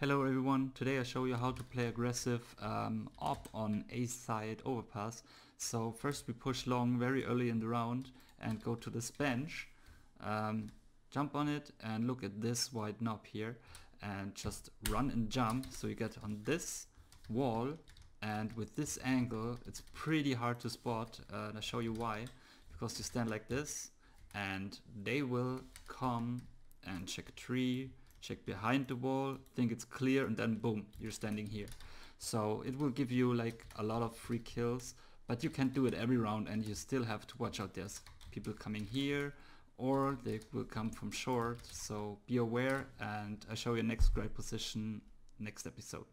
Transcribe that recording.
Hello everyone, today I show you how to play aggressive um, AWP on A side overpass. So first we push long very early in the round and go to this bench, um, jump on it and look at this white knob here and just run and jump. So you get on this wall and with this angle it's pretty hard to spot uh, and I'll show you why. Because you stand like this and they will come and check tree check behind the wall think it's clear and then boom you're standing here. So it will give you like a lot of free kills but you can't do it every round and you still have to watch out. There's people coming here or they will come from short. So be aware and I'll show you next great position next episode